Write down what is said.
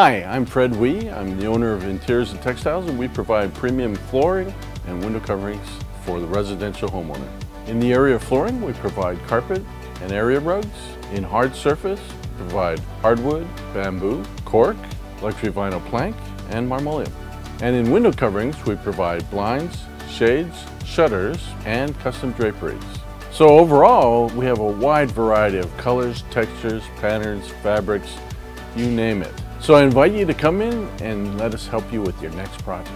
Hi, I'm Fred Wee. I'm the owner of Interiors and Textiles and we provide premium flooring and window coverings for the residential homeowner. In the area of flooring, we provide carpet and area rugs. In hard surface, provide hardwood, bamboo, cork, luxury vinyl plank, and marmoleum. And in window coverings, we provide blinds, shades, shutters, and custom draperies. So overall, we have a wide variety of colors, textures, patterns, fabrics, you name it. So I invite you to come in and let us help you with your next project.